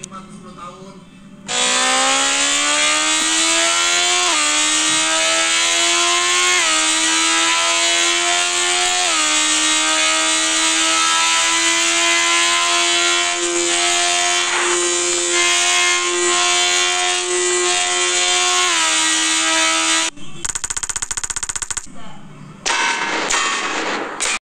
lima puluh tahun.